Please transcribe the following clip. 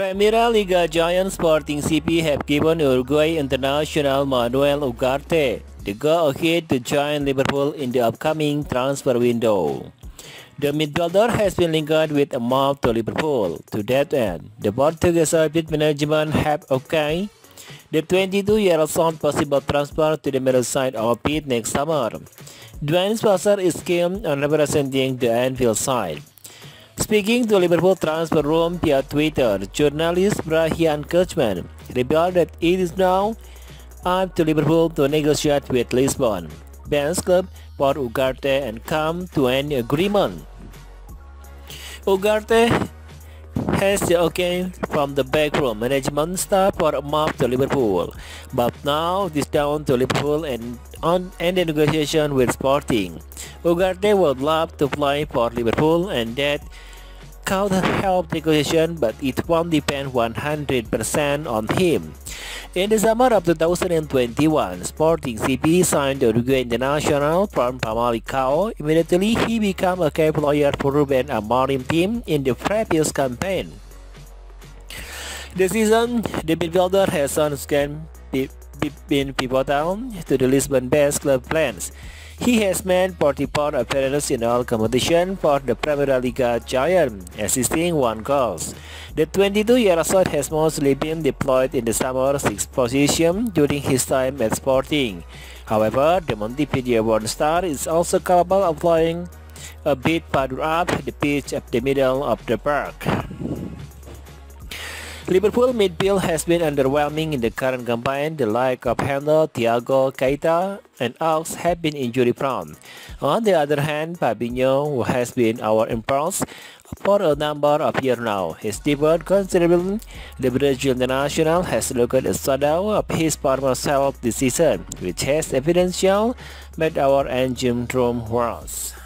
Primeira Liga giant Sporting CP have given Uruguay international Manuel Ugarte the go-ahead to join Liverpool in the upcoming transfer window. The midfielder has been linked with a move to Liverpool. To that end, the Portuguese bid management have okay the 22-year-old possible transfer to the middle side of pit next summer. Dwayne Spencer is keen on representing the Anfield side. Speaking to Liverpool transfer room via Twitter, journalist Brian Kirchman revealed that it is now up to Liverpool to negotiate with Lisbon, Ben's club for Ugarte and come to an agreement. Ugarte has the okay from the backroom management staff for a move to Liverpool, but now it is down to Liverpool and on and the negotiation with Sporting. Ugarte would love to play for Liverpool and that could help negotiation, but it won't depend 100% on him. In the summer of 2021, Sporting CP signed the Uruguay international from Famalicão. Immediately, he became a key player for Ruben Amorim team in the previous campaign. This season, the midfielder has once again been pivotal to the Lisbon-based club plans. He has made 44 appearances in all competitions for the Premier League giant, assisting one goal. The 22-year-old has mostly been deployed in the summer six position during his time at Sporting. However, the Montevideo born star is also capable of playing a bit further up the pitch at the middle of the park. Liverpool midfield has been underwhelming in the current campaign. The like of Handel, Thiago Keita, and Ox have been injury prone. On the other hand, Fabinho, who has been our impulse for a number of years now, has differed considerably. The Brazilian national has looked a shadow of his former self this season, which has evidential made our engine room worse.